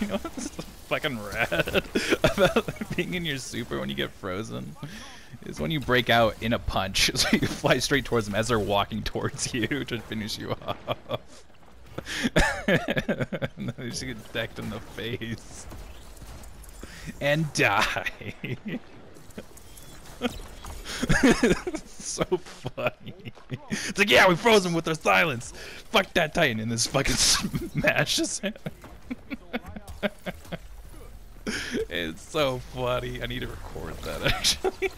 you know what's fucking rad about being in your super when you get frozen? Is when you break out in a punch, so you fly straight towards them as they're walking towards you to finish you off. and then you just get decked in the face. And die. so funny. It's like, yeah, we froze him with our silence. Fuck that Titan, and this fucking smashes him. It's so funny. I need to record that actually.